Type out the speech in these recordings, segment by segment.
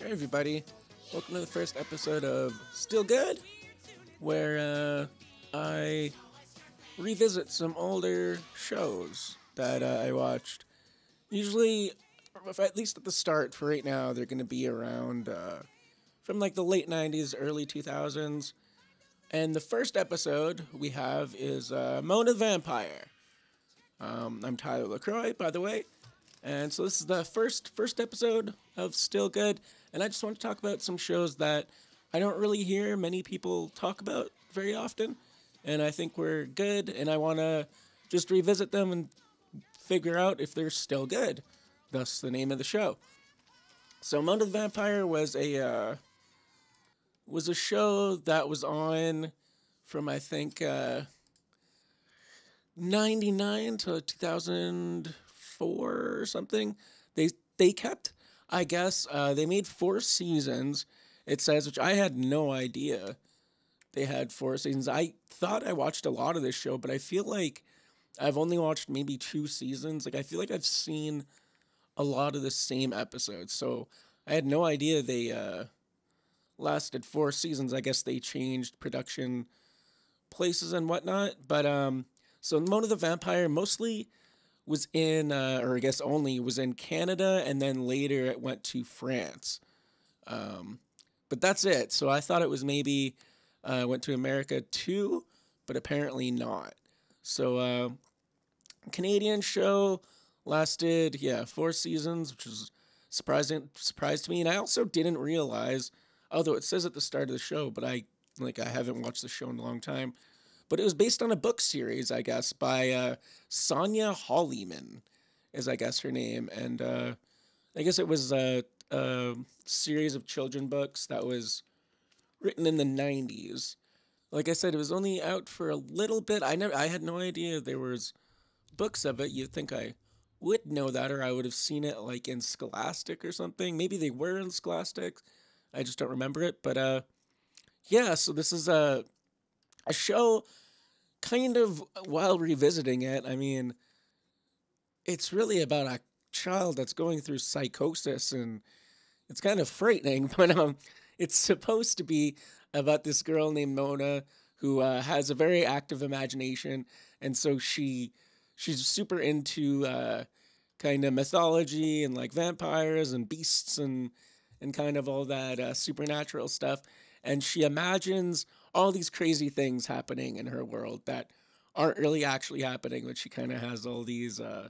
Hey everybody, welcome to the first episode of Still Good, where uh, I revisit some older shows that uh, I watched. Usually, at least at the start, for right now, they're going to be around uh, from like the late 90s, early 2000s. And the first episode we have is uh, Mona the Vampire. Um, I'm Tyler Lacroix, by the way. And so this is the first first episode of Still Good, and I just want to talk about some shows that I don't really hear many people talk about very often, and I think we're good, and I want to just revisit them and figure out if they're still good. Thus, the name of the show. So, Mona the Vampire was a uh, was a show that was on from I think uh, ninety nine to two thousand four or something. They they kept, I guess, uh, they made four seasons. It says, which I had no idea they had four seasons. I thought I watched a lot of this show, but I feel like I've only watched maybe two seasons. Like I feel like I've seen a lot of the same episodes. So I had no idea they uh, lasted four seasons. I guess they changed production places and whatnot. But um, so Mona the Vampire mostly was in, uh, or I guess only was in Canada, and then later it went to France. Um, but that's it. So I thought it was maybe uh, went to America too, but apparently not. So uh, Canadian show lasted yeah four seasons, which was surprising surprise to me, and I also didn't realize, although it says at the start of the show, but I like I haven't watched the show in a long time but it was based on a book series, I guess, by uh, Sonia Holleyman, is I guess her name, and uh, I guess it was a, a, series of children books that was written in the '90s. Like I said, it was only out for a little bit. I never, I had no idea there was books of it. You'd think I would know that, or I would have seen it like in Scholastic or something. Maybe they were in Scholastic. I just don't remember it. But uh, yeah. So this is a a show kind of while revisiting it, I mean, it's really about a child that's going through psychosis and it's kind of frightening, but um, it's supposed to be about this girl named Mona who uh, has a very active imagination, and so she she's super into uh, kind of mythology and like vampires and beasts and and kind of all that uh, supernatural stuff, and she imagines all these crazy things happening in her world that aren't really actually happening, but she kind of has all these uh,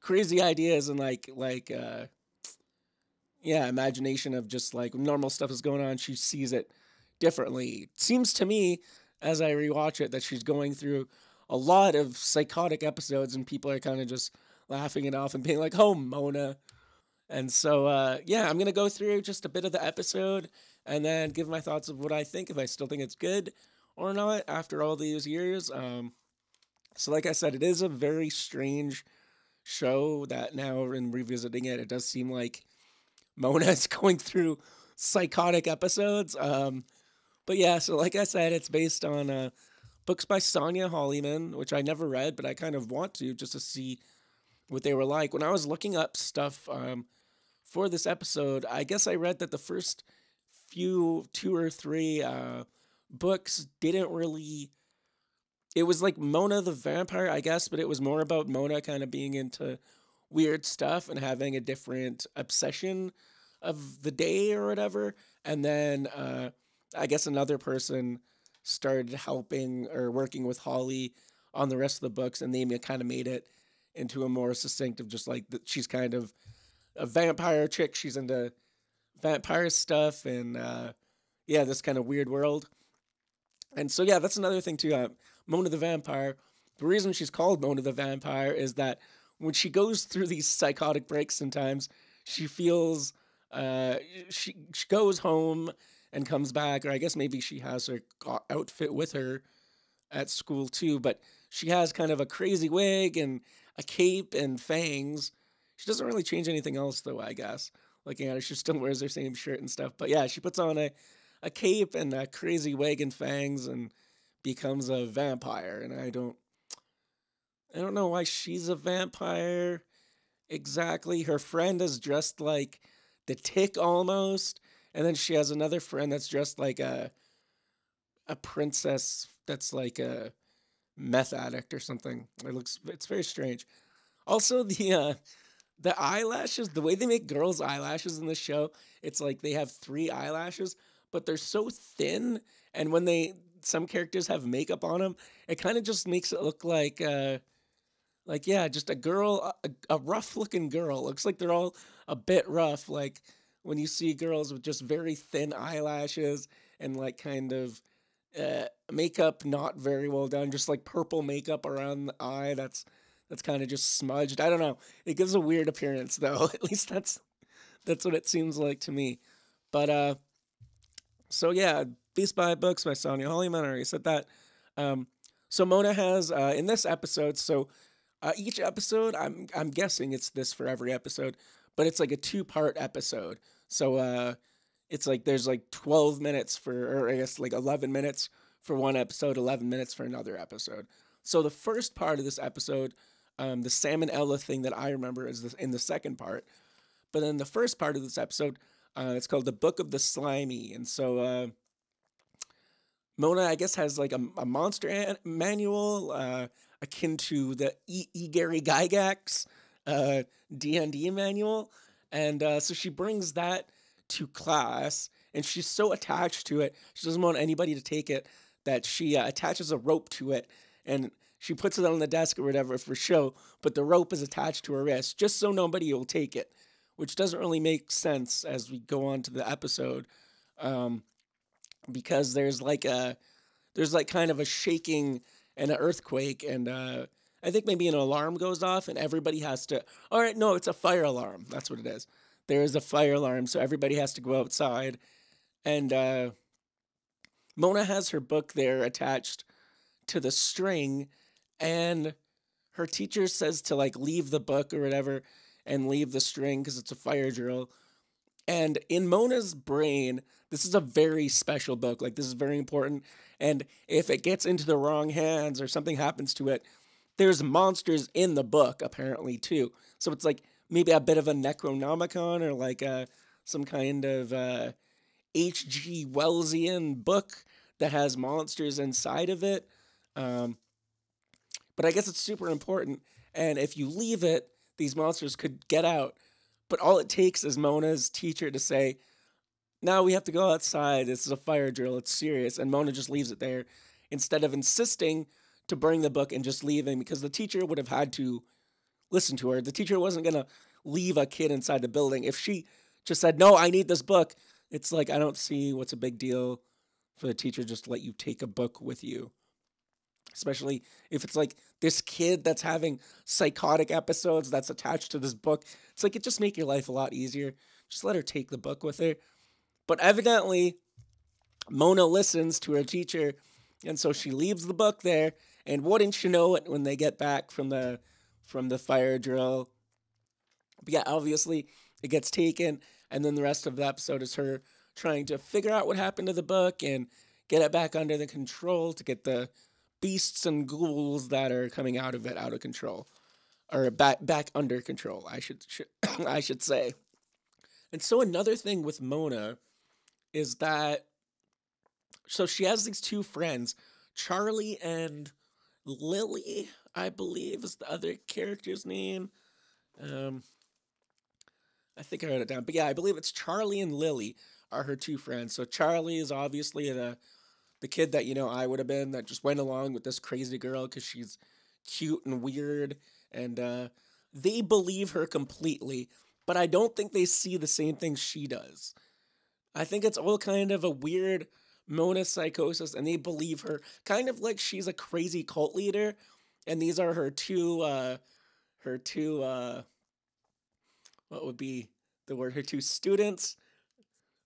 crazy ideas and like like uh, yeah, imagination of just like normal stuff is going on. She sees it differently. It seems to me as I rewatch it that she's going through a lot of psychotic episodes and people are kind of just laughing it off and being like, "Oh, Mona." And so, uh, yeah, I'm to go through just a bit of the episode and then give my thoughts of what I think, if I still think it's good or not after all these years. Um, so, like I said, it is a very strange show that now, in revisiting it, it does seem like Mona is going through psychotic episodes. Um, but yeah, so like I said, it's based on uh, books by Sonia Holleyman, which I never read, but I kind of want to just to see what they were like. When I was looking up stuff um, for this episode, I guess I read that the first few two or three uh, books didn't really. It was like Mona the vampire, I guess, but it was more about Mona kind of being into weird stuff and having a different obsession of the day or whatever. And then uh, I guess another person started helping or working with Holly on the rest of the books, and they kind of made it into a more succinct of just like that she's kind of a vampire chick. She's into vampire stuff and uh, yeah, this kind of weird world. And so yeah, that's another thing too. Uh, Mona the vampire. The reason she's called Mona the vampire is that when she goes through these psychotic breaks, sometimes she feels uh, she she goes home and comes back, or I guess maybe she has her outfit with her at school too. But she has kind of a crazy wig and a cape and fangs. She doesn't really change anything else though, I guess. Looking at her, she still wears her same shirt and stuff. But yeah, she puts on a, a cape and a crazy wig and fangs and becomes a vampire. And I don't I don't know why she's a vampire exactly. Her friend is dressed like the tick almost. And then she has another friend that's dressed like a a princess that's like a meth addict or something. It looks it's very strange. Also the uh the eyelashes, the way they make girls' eyelashes in the show, it's like they have three eyelashes, but they're so thin and when they some characters have makeup on them, it kind of just makes it look like uh like yeah, just a girl a, a rough looking girl. Looks like they're all a bit rough like when you see girls with just very thin eyelashes and like kind of uh, makeup not very well done, just like purple makeup around the eye. That's that's kind of just smudged. I don't know. It gives a weird appearance though. At least that's that's what it seems like to me. But uh, so yeah, Beast by Books by Sonia Holleyman. I already said that. Um, so Mona has uh, in this episode. So uh, each episode, I'm I'm guessing it's this for every episode, but it's like a two part episode. So uh, it's like there's like 12 minutes for, or I guess like 11 minutes for one episode, 11 minutes for another episode. So the first part of this episode, um, the Sam and Ella thing that I remember is in the second part. But then the first part of this episode, uh, it's called the Book of the Slimy, and so uh, Mona, I guess, has like a, a monster an- manual uh, akin to the E. e. Gary Gygax uh, D&D manual, and uh, so she brings that to class and she's so attached to it she doesn't want anybody to take it that she uh, attaches a rope to it and she puts it on the desk or whatever for show but the rope is attached to her wrist just so nobody will take it which doesn't really make sense as we go on to the episode um, because there's like a there's like kind of a shaking and an earthquake and uh, I think maybe an alarm goes off and everybody has to. All right, no, it's a fire alarm. That's what it is there is a fire alarm, so everybody has to go outside. And uh, Mona has her book there attached to the string, and her teacher says to like leave the book or whatever and leave the string because it's a fire drill. And in Mona's brain, this is a very special book. Like, this is very important. And if it gets into the wrong hands or something happens to it, there's monsters in the book, apparently, too. So it's like maybe a bit of a Necronomicon or like a, some kind of uh, H.G. Wellsian book that has monsters inside of it. Um, but I guess it's super important. And if you leave it, these monsters could get out. But all it takes is Mona's teacher to say, now we have to go outside. This is a fire drill. It's serious. And Mona just leaves it there instead of insisting to bring the book and just leaving because the teacher would have had to listen to her. The teacher wasn't going to leave a kid inside the building. If she just said, No, I need this book, it's like, I don't see what's a big deal for the teacher just to let you take a book with you. Especially if it's like this kid that's having psychotic episodes that's attached to this book. It's like it just make your life a lot easier. Just let her take the book with her. But evidently, Mona listens to her teacher, and so she leaves the book there. And wouldn't you know it, when they get back from the from the fire drill. But yeah, obviously it gets taken, and then the rest of the episode is her trying to figure out what happened to the book and get it back under the control to get the beasts and ghouls that are coming out of it out of control or back back under control i should, should i should say and so another thing with mona is that so she has these two friends charlie and lily I believe is the other character's name. Um, I think I wrote it down, but yeah, I believe it's Charlie and Lily are her two friends. So Charlie is obviously the the kid that you know I would have been that just went along with this crazy girl because she's cute and weird, and uh, they believe her completely. But I don't think they see the same things she does. I think it's all kind of a weird Mona psychosis, and they believe her kind of like she's a crazy cult leader and these are her two uh her two uh what would be the word her two students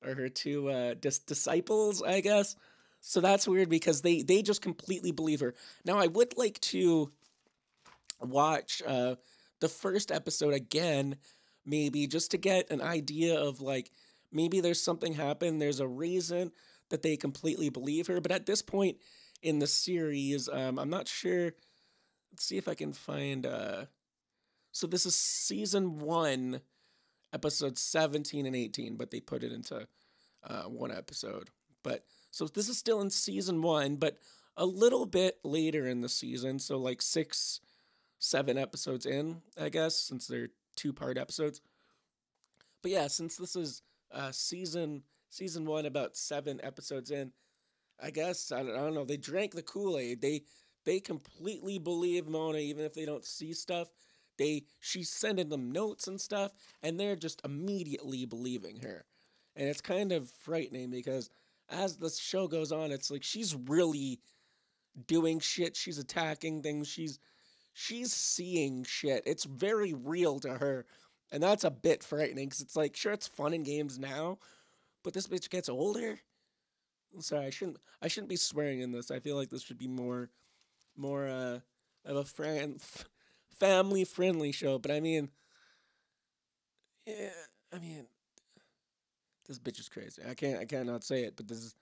or her two uh dis- disciples i guess so that's weird because they they just completely believe her now i would like to watch uh the first episode again maybe just to get an idea of like maybe there's something happened there's a reason that they completely believe her but at this point in the series um i'm not sure Let's see if I can find. Uh, so this is season one, episode 17 and 18, but they put it into uh, one episode. But so this is still in season one, but a little bit later in the season. So like six, seven episodes in, I guess, since they're two part episodes. But yeah, since this is uh, season season one, about seven episodes in, I guess I don't, I don't know. They drank the Kool Aid. They they completely believe Mona, even if they don't see stuff. They she's sending them notes and stuff, and they're just immediately believing her, and it's kind of frightening because as the show goes on, it's like she's really doing shit. She's attacking things. She's she's seeing shit. It's very real to her, and that's a bit frightening because it's like sure it's fun in games now, but this bitch gets older. I'm sorry, I shouldn't I shouldn't be swearing in this. I feel like this should be more more uh of a friend family friendly show, but I mean yeah, I mean this bitch is crazy. I can't I cannot say it, but this is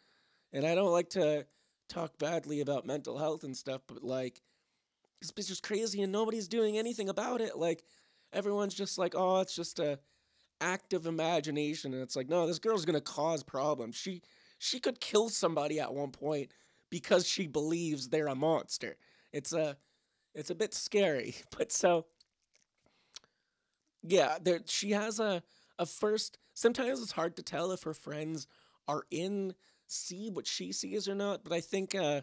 and I don't like to talk badly about mental health and stuff, but like this bitch is crazy and nobody's doing anything about it. Like everyone's just like, oh, it's just a act of imagination, and it's like, no, this girl's gonna cause problems. She she could kill somebody at one point because she believes they're a monster. It's a it's a bit scary, but so yeah, there she has a a first. Sometimes it's hard to tell if her friends are in see what she sees or not, but I think uh,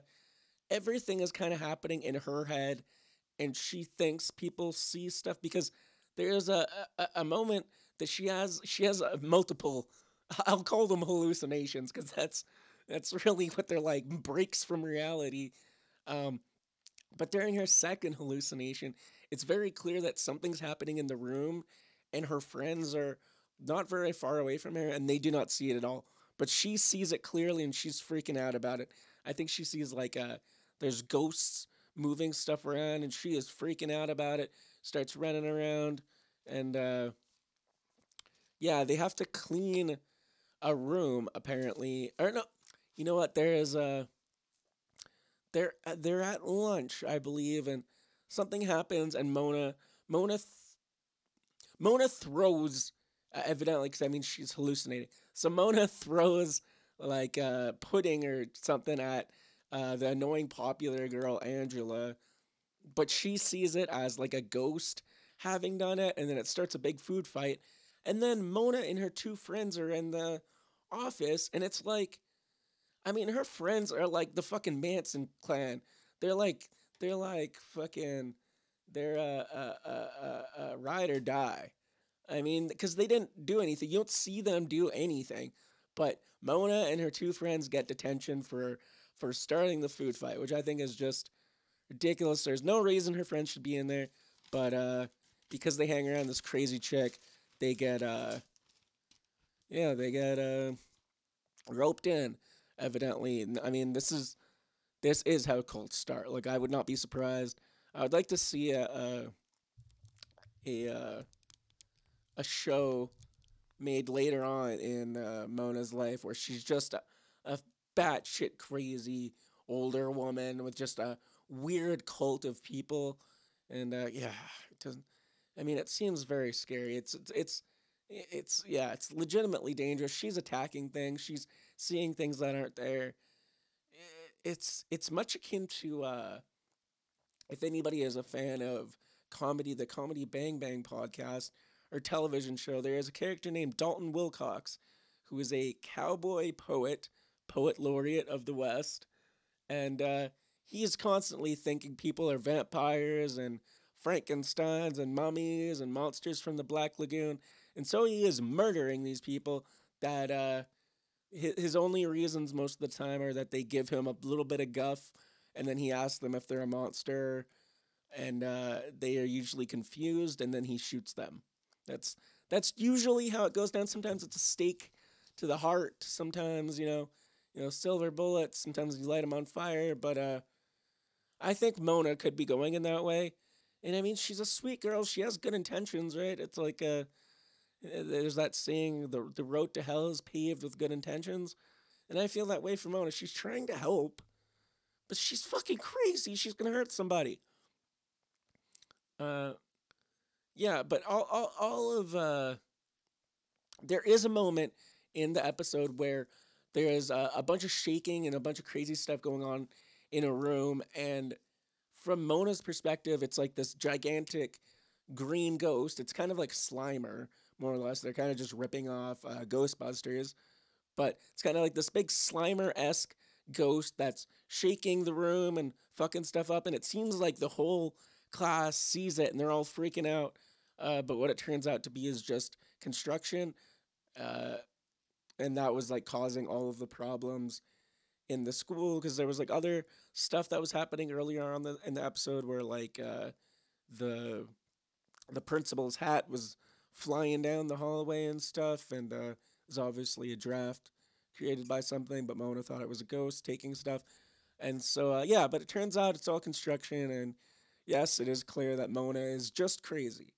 everything is kind of happening in her head, and she thinks people see stuff because there's a, a, a moment that she has she has a multiple I'll call them hallucinations because that's that's really what they're like breaks from reality. Um, but during her second hallucination, it's very clear that something's happening in the room, and her friends are not very far away from her, and they do not see it at all. But she sees it clearly, and she's freaking out about it. I think she sees like uh, there's ghosts moving stuff around, and she is freaking out about it. Starts running around, and uh, yeah, they have to clean a room apparently. Or no, you know what? There is a they're uh, they're at lunch, I believe, and something happens, and Mona Mona th- Mona throws uh, evidently because I mean she's hallucinating. So Mona throws like uh, pudding or something at uh, the annoying popular girl Angela, but she sees it as like a ghost having done it, and then it starts a big food fight. And then Mona and her two friends are in the office, and it's like, I mean, her friends are like the fucking Manson clan. They're like, they're like fucking, they're a a a, a ride or die. I mean, because they didn't do anything. You don't see them do anything. But Mona and her two friends get detention for for starting the food fight, which I think is just ridiculous. There's no reason her friends should be in there, but uh, because they hang around this crazy chick, they get uh, yeah, they get uh, roped in. Evidently, I mean, this is this is how cults start. Like, I would not be surprised. I would like to see a a a, uh, a show made later on in uh, Mona's life where she's just a, a batshit crazy older woman with just a weird cult of people, and uh, yeah, it doesn't. I mean, it seems very scary. It's it's it's it's yeah, it's legitimately dangerous. She's attacking things. She's seeing things that aren't there. It's it's much akin to uh, if anybody is a fan of comedy, the Comedy Bang Bang podcast or television show. There is a character named Dalton Wilcox, who is a cowboy poet, poet laureate of the West, and uh, he is constantly thinking people are vampires and Frankenstein's and mummies and monsters from the Black Lagoon. And so he is murdering these people that uh, his, only reasons most of the time are that they give him a little bit of guff and then he asks them if they're a monster and uh, they are usually confused and then he shoots them. That's that's usually how it goes down. Sometimes it's a stake to the heart. Sometimes, you know, you know, silver bullets. Sometimes you light them on fire. But uh, I think Mona could be going in that way. And I mean, she's a sweet girl. She has good intentions, right? It's like uh, there's that saying, the, the road to hell is paved with good intentions. And I feel that way for Mona. She's trying to help, but she's fucking crazy. She's going to hurt somebody. Uh, yeah, but all, all, all of, uh, there is a moment in the episode where there is a, a bunch of shaking and a bunch of crazy stuff going on in a room, and from Mona's perspective, it's like this gigantic green ghost. It's kind of like Slimer, more or less. They're kind of just ripping off uh, Ghostbusters, but it's kind of like this big Slimer esque ghost that's shaking the room and fucking stuff up. And it seems like the whole class sees it and they're all freaking out. Uh, but what it turns out to be is just construction. Uh, and that was like causing all of the problems in the school because there was like other stuff that was happening earlier on the in the episode where like uh, the the principal's hat was flying down the hallway and stuff, and uh, it was obviously a draft created by something, but Mona thought it was a ghost taking stuff. And so, uh, yeah, but it turns out it's all construction, and yes, it is clear that Mona is just crazy.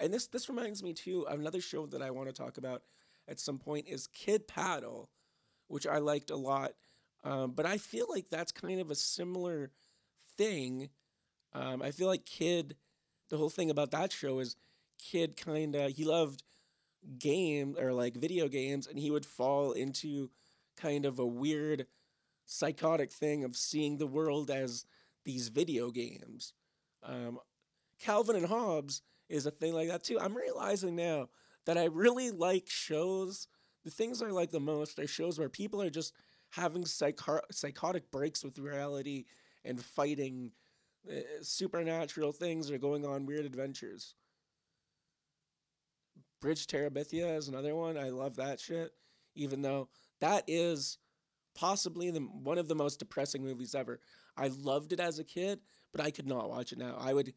And this this reminds me too of another show that I want to talk about at some point is Kid Paddle, which I liked a lot. Um, but I feel like that's kind of a similar thing. Um, I feel like Kid, the whole thing about that show is Kid kind of he loved game or like video games, and he would fall into kind of a weird psychotic thing of seeing the world as these video games. Um, Calvin and Hobbes is a thing like that too. I'm realizing now that I really like shows. The things I like the most are shows where people are just having psycho- psychotic breaks with reality and fighting uh, supernatural things or going on weird adventures. Bridge Terabithia is another one. I love that shit, even though that is possibly the one of the most depressing movies ever. I loved it as a kid, but I could not watch it now. I would,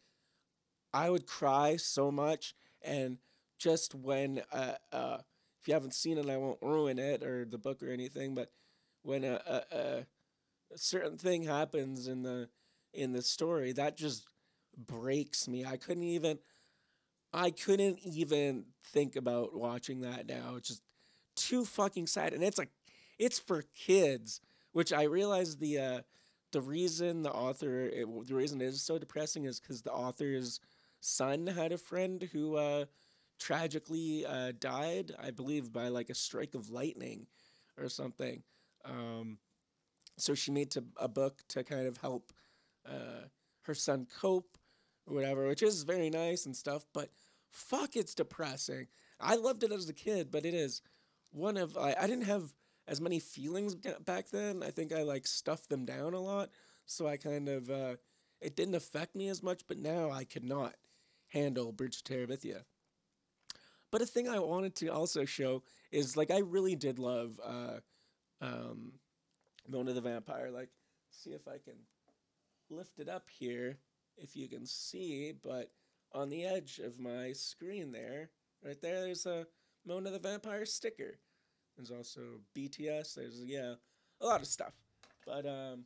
I would cry so much, and just when, uh, uh, if you haven't seen it, I won't ruin it or the book or anything, but when a, a, a certain thing happens in the in the story, that just breaks me. I couldn't even I couldn't even think about watching that now. It's just too fucking sad. And it's like it's for kids, which I realize the uh the reason the author it, the reason it is so depressing is cuz the author's son had a friend who uh tragically uh died, I believe by like a strike of lightning or something. Um, so she made to, a book to kind of help uh, her son cope or whatever, which is very nice and stuff. But fuck, it's depressing. I loved it as a kid, but it is one of I, I didn't have as many feelings back then. I think I like stuffed them down a lot, so I kind of uh, it didn't affect me as much. But now I could not handle Bridge to Terabithia. But a thing I wanted to also show is like I really did love uh, um, Mona the Vampire. Like, see if I can lift it up here, if you can see, but on the edge of my screen there, right there, there's a Mona the Vampire sticker. There's also BTS. There's yeah, a lot of stuff. But um,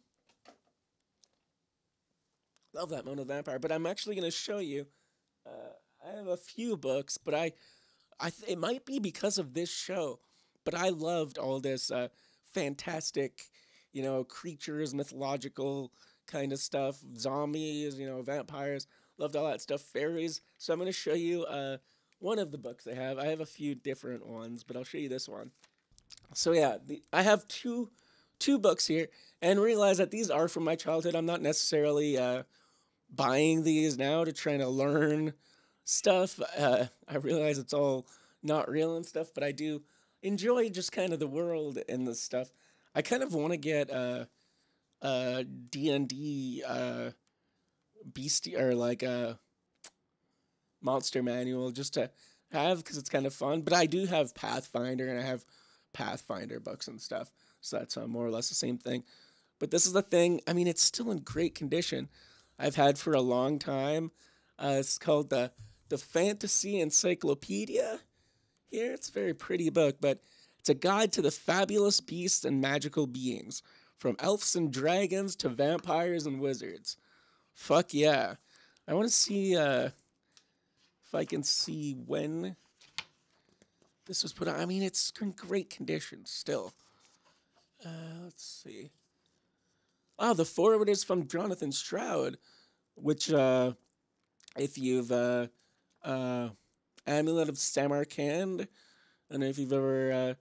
love that Mona the Vampire. But I'm actually gonna show you. Uh, I have a few books, but I, I th- it might be because of this show, but I loved all this. Uh, fantastic, you know, creatures, mythological kind of stuff, zombies, you know, vampires. Loved all that stuff, fairies. So I'm going to show you uh, one of the books I have. I have a few different ones, but I'll show you this one. So yeah, the, I have two two books here, and realize that these are from my childhood. I'm not necessarily uh, buying these now to try to learn stuff. Uh, I realize it's all not real and stuff, but I do enjoy just kind of the world and the stuff. I kind of want to get a a D and D uh, beastie or like a monster manual just to have because it's kind of fun. But I do have Pathfinder and I have Pathfinder books and stuff, so that's uh, more or less the same thing. But this is the thing. I mean, it's still in great condition. I've had for a long time. Uh, it's called the the Fantasy Encyclopedia here. It's a very pretty book, but it's a guide to the fabulous beasts and magical beings, from elves and dragons to vampires and wizards. Fuck yeah. I want to see uh, if I can see when this was put on. I mean, it's in great condition still. Uh, let's see. Oh, the foreword is from Jonathan Stroud, which, uh, if you've uh, uh, Amulet of Samarkand. Know if you've ever uh,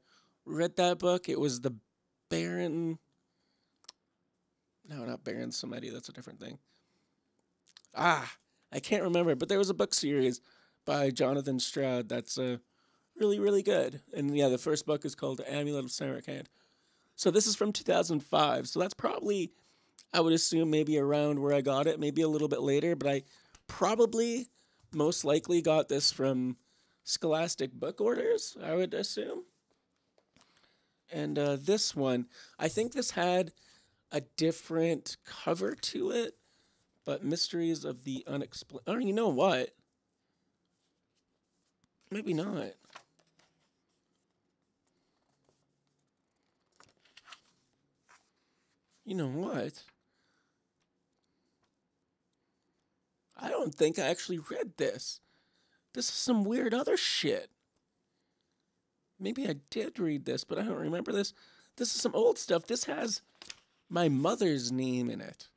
read that book. It was the Baron. No, not Baron Samedi. That's a different thing. Ah, I can't remember, but there was a book series by Jonathan Stroud that's uh, really, really good. And yeah, the first book is called Amulet of Samarkand. So this is from 2005. So that's probably, I would assume, maybe around where I got it, maybe a little bit later, but I probably most likely got this from Scholastic Book Orders, I would assume. And uh, this one, I think this had a different cover to it, but Mysteries of the Unexplained. Oh, you know what? Maybe not. You know what? I don't think I actually read this. This is some weird other shit. Maybe I did read this, but I don't remember this. This is some old stuff. This has my mother's name in it.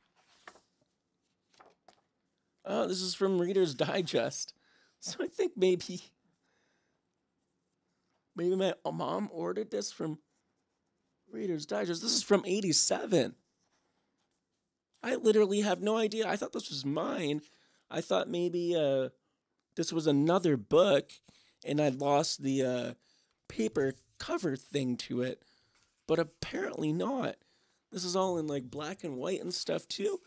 Oh, this is from Reader's Digest. So I think maybe maybe my mom ordered this from Reader's Digest. This is from 87. I literally have no idea. I thought this was mine. I thought maybe uh, this was another book and I'd lost the uh, paper cover thing to it. But apparently not. This is all in like black and white and stuff too.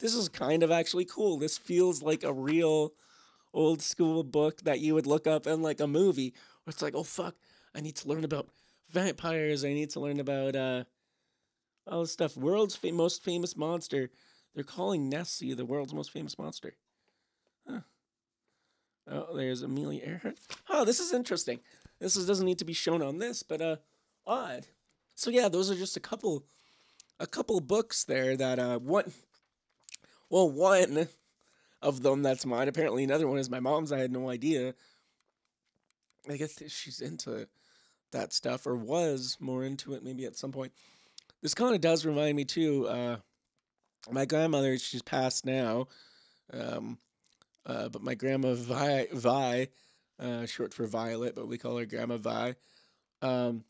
This is kind of actually cool. This feels like a real old school book that you would look up in like a movie. Where it's like, oh fuck, I need to learn about vampires. I need to learn about uh, all this stuff. World's most famous monster. They're calling Nessie the world's most famous monster. Oh, there's Amelia Earhart. Oh, this is interesting. This is, doesn't need to be shown on this, but uh, odd. So yeah, those are just a couple, a couple books there that uh, one, well, one of them that's mine. Apparently, another one is my mom's. I had no idea. I guess she's into that stuff or was more into it maybe at some point. This kind of does remind me too. Uh, my grandmother, she's passed now, um, uh, but my grandma Vi, Vi uh, short for Violet, but we call her Grandma Vi. Um,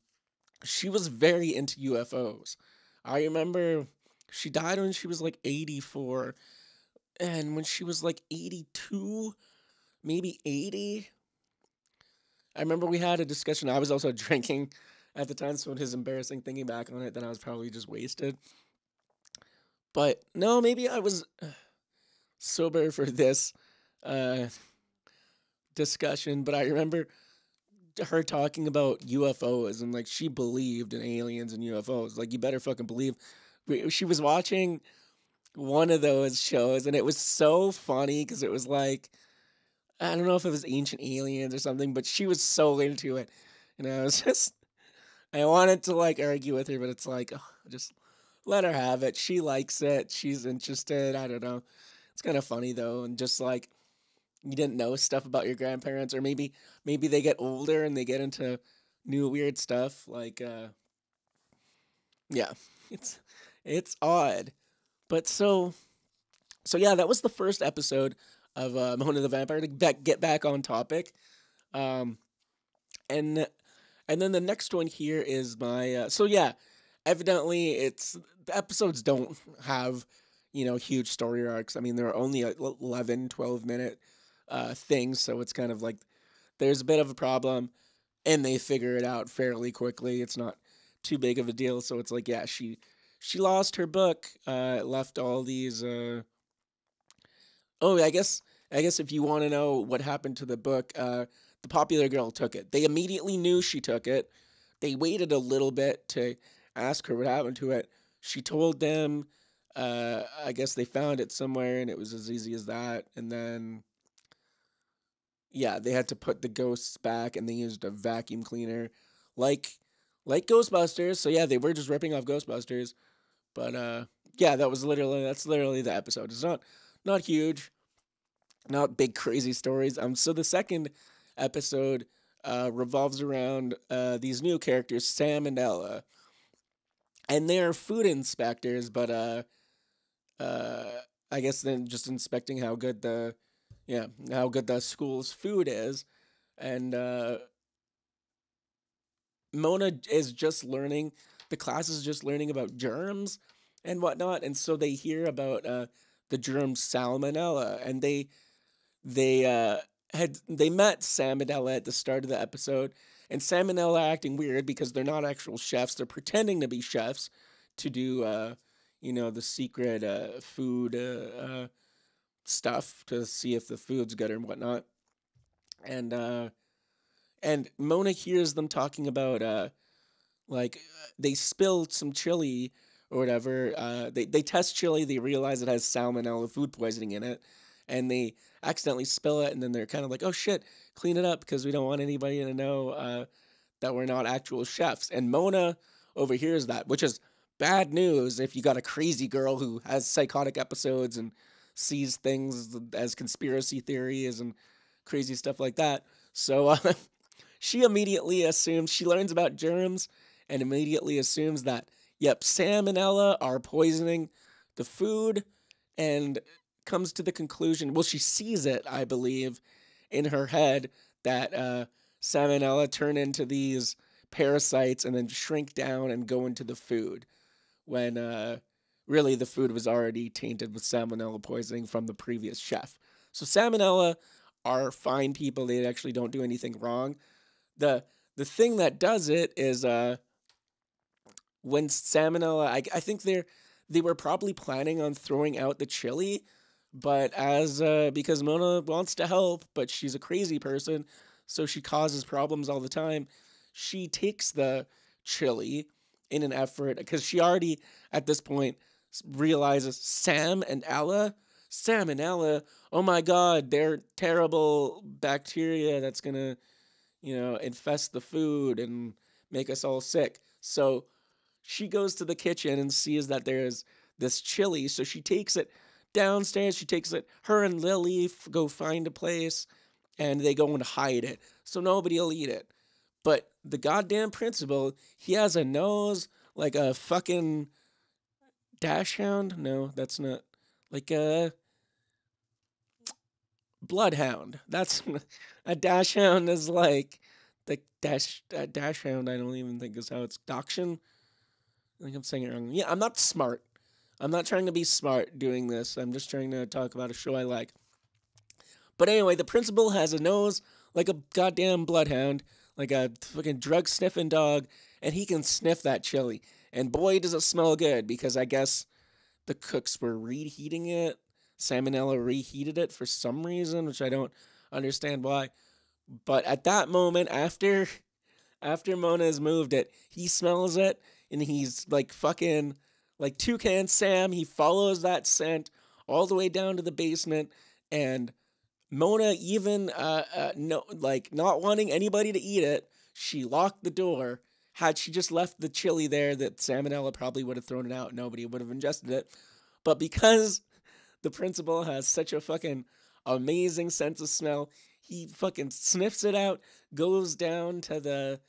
she was very into UFOs. I remember she died when she was like 84. And when she was like 82, maybe 80, I remember we had a discussion. I was also drinking at the time, so it is embarrassing thinking back on it that I was probably just wasted. But no, maybe I was sober for this uh, discussion. But I remember her talking about UFOs and like she believed in aliens and UFOs. Like you better fucking believe. She was watching one of those shows and it was so funny because it was like I don't know if it was Ancient Aliens or something, but she was so into it. And I was just, I wanted to like argue with her, but it's like, oh, just let her have it. She likes it. She's interested. I don't know. It's kind of funny though. And just like, you didn't know stuff about your grandparents, or maybe, maybe they get older and they get into new weird stuff. Like, uh, yeah, it's, it's odd. But so, so yeah, that was the first episode of uh, Mona the Vampire to get back on topic. Um, and and then the next one here is my uh, so yeah, evidently it's the episodes don't have you know huge story arcs. I mean there are only 11, 12 minute uh, things, so it's kind of like there's a bit of a problem, and they figure it out fairly quickly. It's not too big of a deal, so it's like yeah she she lost her book, uh, left all these. Uh, Oh, I guess I guess if you want to know what happened to the book, uh, the popular girl took it. They immediately knew she took it. They waited a little bit to ask her what happened to it. She told them. Uh, I guess they found it somewhere, and it was as easy as that. And then, yeah, they had to put the ghosts back, and they used a vacuum cleaner, like like Ghostbusters. So yeah, they were just ripping off Ghostbusters. But uh, yeah, that was literally that's literally the episode. It's not not huge not big crazy stories. Um, so the second episode uh, revolves around uh, these new characters, Sam and Ella, and they're food inspectors, but uh, uh, I guess then just inspecting how good the, yeah, how good the school's food is, and uh, Mona is just learning. The class is just learning about germs and whatnot, and so they hear about uh, the germ salmonella, and they they uh, had they met salmonella at the start of the episode, and salmonella acting weird because they're not actual chefs; they're pretending to be chefs to do uh, you know the secret uh, food uh, uh, stuff to see if the food's good or whatnot, and uh, and Mona hears them talking about uh, like they spilled some chili or whatever. Uh, they they test chili, they realize it has salmonella food poisoning in it, and they accidentally spill it, and then they're kind of like, oh shit, clean it up because we don't want anybody to know uh, that we're not actual chefs. And Mona overhears that, which is bad news if you got a crazy girl who has psychotic episodes and sees things as conspiracy theories and crazy stuff like that. So uh, she immediately assumes she learns about germs and immediately assumes that yep, salmonella are poisoning the food and comes to the conclusion, well, she sees it, I believe, in her head that uh, salmonella turn into these parasites and then shrink down and go into the food when uh, really the food was already tainted with salmonella poisoning from the previous chef. So salmonella are fine people; they actually don't do anything wrong. the The thing that does it is uh, when salmonella. I, I think they're they were probably planning on throwing out the chili, but as uh, because Mona wants to help, but she's a crazy person, so she causes problems all the time. She takes the chili in an effort because she already at this point realizes Sam and Ella, Sam and Ella, oh my god, they're terrible bacteria that's gonna, you know, infest the food and make us all sick. So she goes to the kitchen and sees that there's this chili. So she takes it downstairs. She takes it. Her and Lily go find a place and they go and hide it. So nobody will eat it. But the goddamn principal, he has a nose like a fucking dashhound. No, that's not like a bloodhound. That's a dashhound is like the dash uh, dashhound. I don't even think is how it's dachshund. I think I'm saying it wrong. Yeah, I'm not smart. I'm not trying to be smart doing this. I'm just trying to talk about a show I like. But anyway, the principal has a nose like a goddamn bloodhound, like a fucking drug sniffing dog, and he can sniff that chili. And boy, does it smell good because I guess the cooks were reheating it. Salmonella reheated it for some reason, which I don't understand why. But at that moment, after after Mona has moved it, he smells it and he's like fucking like Toucan Sam. He follows that scent all the way down to the basement, and Mona even uh, uh no like not wanting anybody to eat it, she locked the door. Had she just left the chili there, that salmonella probably would have thrown it out. Nobody would have ingested it. But because the principal has such a fucking amazing sense of smell, he fucking sniffs it out, goes down to the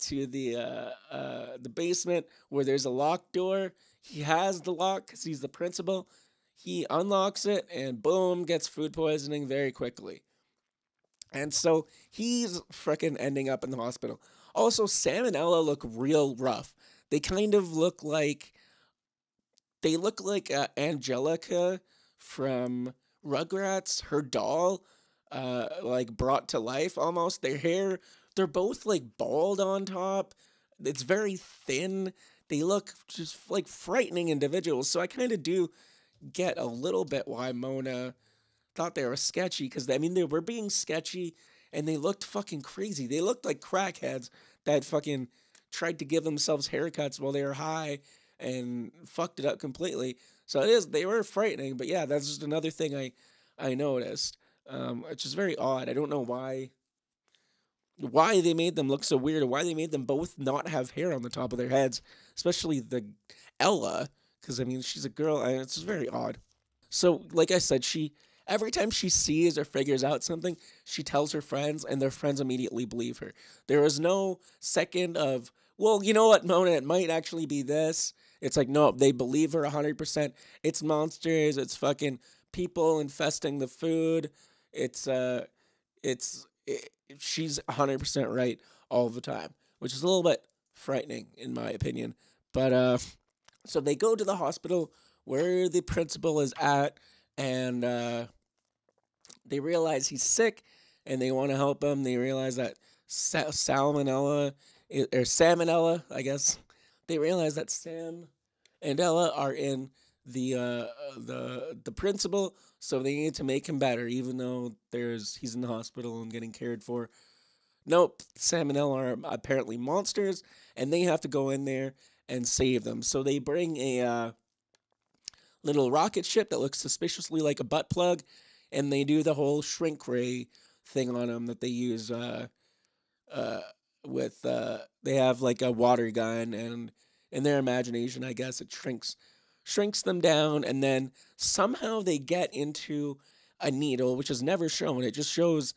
to the uh, uh, the basement where there's a locked door. He has the lock because he's the principal. He unlocks it and boom, gets food poisoning very quickly. And so he's freaking ending up in the hospital. Also, Sam and Ella look real rough. They kind of look like they look like uh, Angelica from Rugrats, her doll, uh, like brought to life almost. Their hair they're both like bald on top. It's very thin. They look just like frightening individuals. So I kind of do get a little bit why Mona thought they were sketchy because I mean they were being sketchy and they looked fucking crazy. They looked like crackheads that fucking tried to give themselves haircuts while they were high and fucked it up completely. So it is they were frightening, but yeah, that's just another thing I I noticed. Um, which is very odd. I don't know why why they made them look so weird, or why they made them both not have hair on the top of their heads, especially the Ella, because I mean she's a girl, and it's very odd. So, like I said, she every time she sees or figures out something, she tells her friends, and their friends immediately believe her. There is no second of, well, you know what, Mona, it might actually be this. It's like, no, they believe her 100%. It's monsters, it's fucking people infesting the food. It's, uh, it's, it, she's 100% right all the time, which is a little bit frightening in my opinion. But uh, so they go to the hospital where the principal is at, and uh, they realize he's sick, and they want to help him. They realize that sa- salmonella or salmonella, I guess. They realize that Sam and Ella are in the uh, the the principal, so they need to make him better, even though there's he's in the hospital and getting cared for. Nope, Sam and Ella are apparently monsters, and they have to go in there and save them. So they bring a uh, little rocket ship that looks suspiciously like a butt plug, and they do the whole shrink ray thing on them that they use uh, uh, with. Uh, they have like a water gun, and in their imagination, I guess it shrinks shrinks them down, and then somehow they get into a needle, which is never shown. It just shows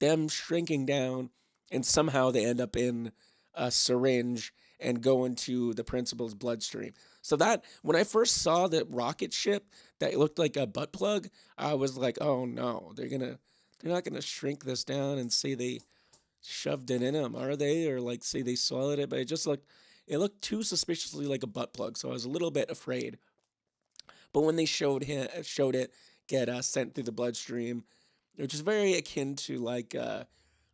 them shrinking down, and somehow they end up in a syringe and go into the principal's bloodstream. So that when I first saw that rocket ship that looked like a butt plug, I was like, "Oh no, they're gonna, they're not gonna shrink this down and say they shoved it in them, are they? Or like say they swallowed it?" But it just looked, it looked too suspiciously like a butt plug, so I was a little bit afraid. But when they showed him, showed it get uh, sent through the bloodstream, which is very akin to like uh,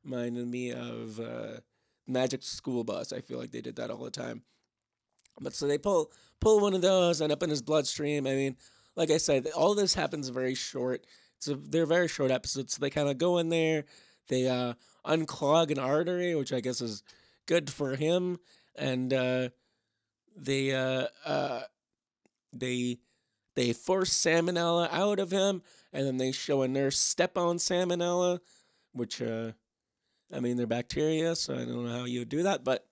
reminded me of uh, Magic School Bus. I feel like they did that all the time. But so they pull pull one of those and up in his bloodstream. I mean, like I said, all this happens very short. It's a, they're very short episodes. So they kind of go in there, they uh, unclog an artery, which I guess is good for him, and uh, they uh, uh, they they force salmonella out of him, and then they show a nurse step on salmonella, which uh, I mean they're bacteria, so I don't know how you would do that, but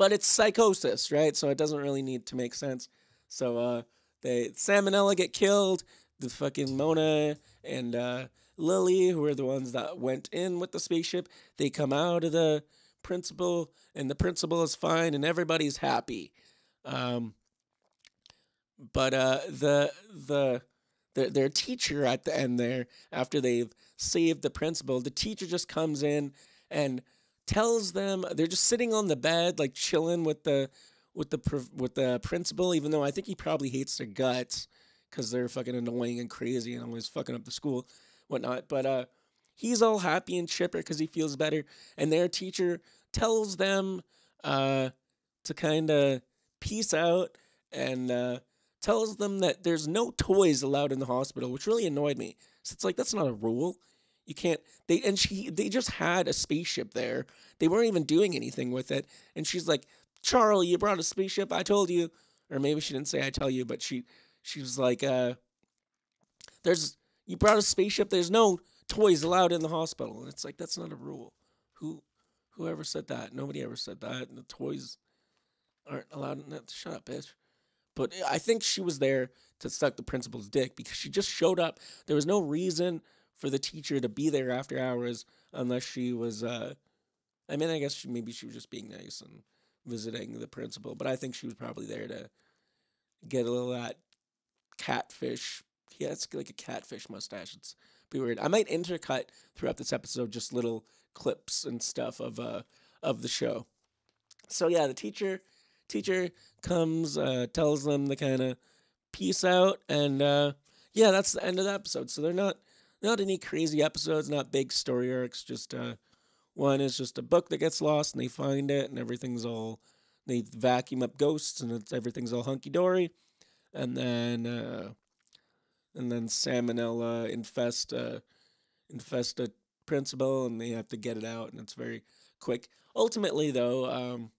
but it's psychosis, right? So it doesn't really need to make sense. So uh, they salmonella get killed. The fucking Mona and uh, Lily, who are the ones that went in with the spaceship, they come out of the principal, and the principal is fine, and everybody's happy. Um, but uh, the the their, their teacher at the end there, after they've saved the principal, the teacher just comes in and tells them they're just sitting on the bed, like chilling with the with the with the principal. Even though I think he probably hates their guts because they're fucking annoying and crazy and always fucking up the school, whatnot. But uh, he's all happy and chipper because he feels better, and their teacher tells them uh, to kind of peace out and uh, tells them that there's no toys allowed in the hospital, which really annoyed me. So it's like that's not a rule. You can't. They and she they just had a spaceship there. They weren't even doing anything with it. And she's like, Charlie, you brought a spaceship. I told you, or maybe she didn't say I tell you, but she she was like, uh, there's you brought a spaceship. There's no toys allowed in the hospital. And it's like that's not a rule. Who whoever said that? Nobody ever said that. And the toys aren't allowed. In that. Shut up, bitch. But I think she was there to suck the principal's dick because she just showed up. There was no reason for the teacher to be there after hours unless she was. Uh, I mean, I guess she, maybe she was just being nice and visiting the principal, but I think she was probably there to get a little that catfish. Yeah, it's like a catfish mustache. It's be weird. I might intercut throughout this episode just little clips and stuff of uh of the show. So yeah, the teacher teacher comes, uh, tells them to kind of peace out, and uh, yeah, that's the end of the episode. So they're not not any crazy episodes, not big story arcs. Just uh, one is just a book that gets lost, and they find it, and everything's all they vacuum up ghosts, and everything's all hunky dory, and then uh, and then salmonella infest uh, infest a principal, and they have to get it out, and it's very quick. Ultimately, though, um,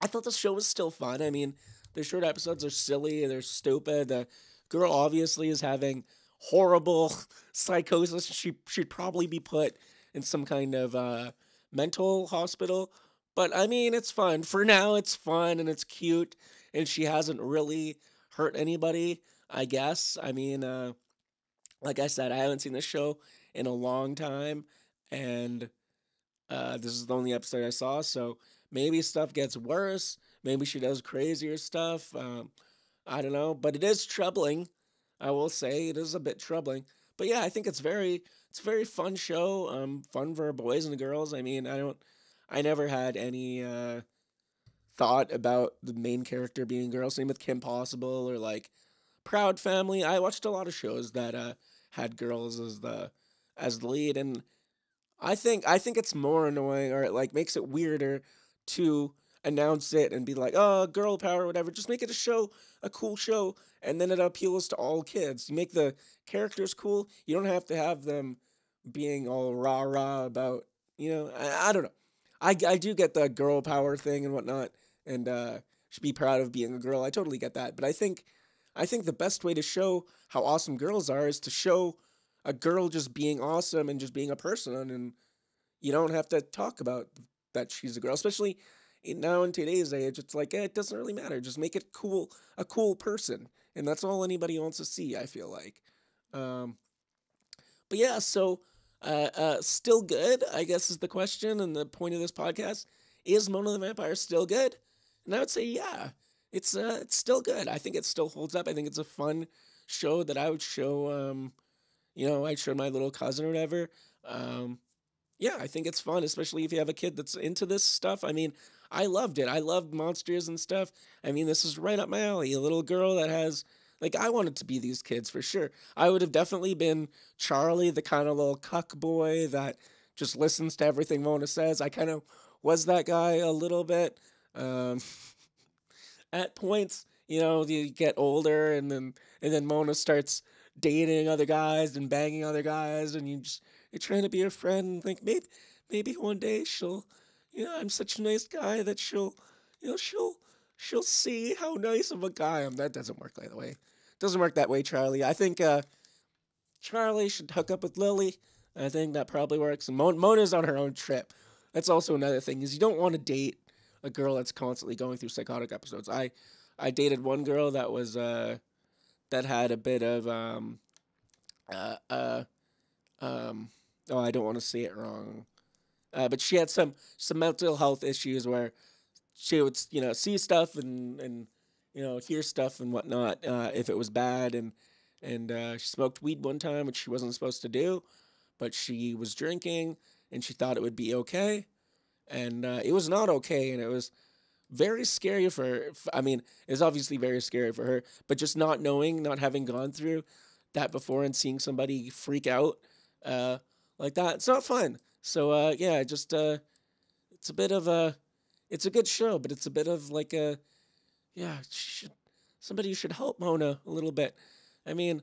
I thought the show was still fun. I mean, the short episodes are silly, they're stupid. The girl obviously is having horrible psychosis. She should probably be put in some kind of uh, mental hospital. But I mean, it's fun. For now, it's fun and it's cute, and she hasn't really hurt anybody, I guess. I mean, uh, like I said, I haven't seen this show in a long time, and uh, this is the only episode I saw, so Maybe stuff gets worse. Maybe she does crazier stuff. Um, I don't know, but it is troubling. I will say it is a bit troubling. But yeah, I think it's very it's a very fun show. Um, fun for boys and girls. I mean, I don't, I never had any uh, thought about the main character being girl. Same with Kim Possible or like Proud Family. I watched a lot of shows that uh, had girls as the as the lead, and I think I think it's more annoying or it like makes it weirder to announce it and be like, oh, girl power, whatever. Just make it a show, a cool show, and then it appeals to all kids. You make the characters cool. You don't have to have them being all rah rah about, you know, I, I don't know. I, I do get the girl power thing and whatnot, and uh, should be proud of being a girl. I totally get that, but I think I think the best way to show how awesome girls are is to show a girl just being awesome and just being a person, and you don't have to talk about that she's a girl, especially now in today's age, it's like eh, it doesn't really matter. Just make it cool, a cool person, and that's all anybody wants to see. I feel like, um, but yeah. So, uh, uh, still good, I guess, is the question and the point of this podcast. Is Mona the Vampire still good? And I would say, yeah, it's uh, it's still good. I think it still holds up. I think it's a fun show that I would show. Um, you know, I'd show my little cousin or whatever. Um, yeah, I think it's fun, especially if you have a kid that's into this stuff. I mean, I loved it. I loved monsters and stuff. I mean, this is right up my alley. A little girl that has like I wanted to be these kids for sure. I would have definitely been Charlie, the kind of little cuck boy that just listens to everything Mona says. I kind of was that guy a little bit. Um, at points, you know, you get older and then and then Mona starts dating other guys and banging other guys and you just you're trying to be a friend and think maybe maybe one day she'll you know, I'm such a nice guy that she'll, you know, she'll she'll see how nice of a guy I am. That doesn't work that way. Doesn't work that way, Charlie. I think uh, Charlie should hook up with Lily. I think that probably works. And Mon- Mona's on her own trip. That's also another thing is you don't want to date a girl that's constantly going through psychotic episodes. I I dated one girl that was uh that had a bit of um uh uh um oh I don't want to say it wrong. Uh, but she had some some mental health issues where she would you know see stuff and and you know hear stuff and whatnot uh, if it was bad and and uh, she smoked weed one time which she wasn't supposed to do, but she was drinking and she thought it would be okay, and uh, it was not okay and it was very scary for her. I mean, it's obviously very scary for her, but just not knowing, not having gone through that before and seeing somebody freak out uh, like that, it's not fun. So uh, yeah, just uh, it's a bit of a, it's a good show, but it's a bit of like a, yeah, should, somebody should help Mona a little bit. I mean,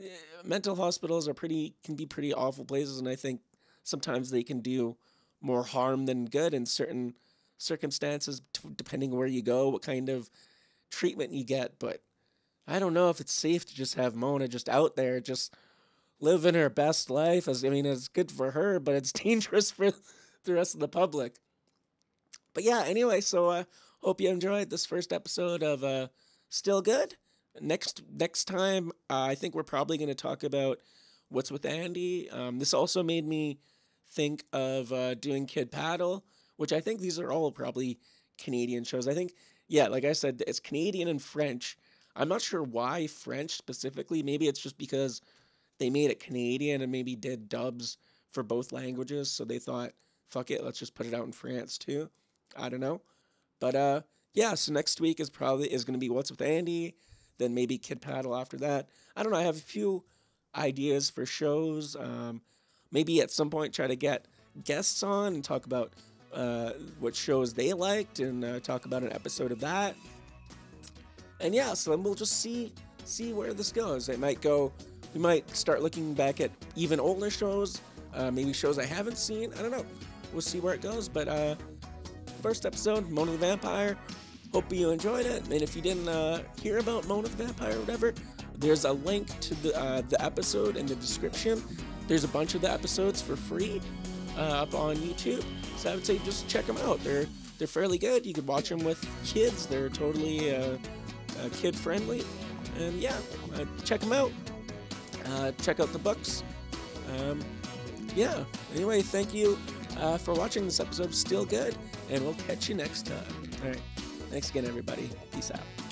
eh, mental hospitals are pretty can be pretty awful places, and I think sometimes they can do more harm than good in certain circumstances, depending where you go, what kind of treatment you get. But I don't know if it's safe to just have Mona just out there just living her best life. I mean, it's good for her, but it's dangerous for the rest of the public. But yeah, anyway, so uh, hope you enjoyed this first episode of uh, Still Good. Next next time, uh, I think we're probably going to talk about what's with Andy. Um, this also made me think of uh, doing Kid Paddle, which I think these are all probably Canadian shows. I think, yeah, like I said, it's Canadian and French. I'm not sure why French specifically. Maybe it's just because they made it Canadian and maybe did dubs for both languages. So they thought, fuck it, let's just put it out in France too. I don't know. But uh yeah, so next week is probably is gonna be What's with Andy, then maybe Kid Paddle after that. I don't know, I have a few ideas for shows. Um maybe at some point try to get guests on and talk about uh, what shows they liked and uh, talk about an episode of that. And yeah, so then we'll just see see where this goes. It might go we might start looking back at even older shows, uh, maybe shows I haven't seen. I don't know. We'll see where it goes. But uh, first episode, Mona the Vampire. Hope you enjoyed it. And if you didn't uh, hear about Mona the Vampire or whatever, there's a link to the uh, the episode in the description. There's a bunch of the episodes for free uh, up on YouTube. So I would say just check them out. They're they're fairly good. You could watch them with kids. They're totally uh, kid friendly. And yeah, check them out uh, check out the books. Um, yeah. Anyway, thank you uh, for watching this episode. Still good, and we'll catch you next time. All right. Thanks again, everybody. Peace out.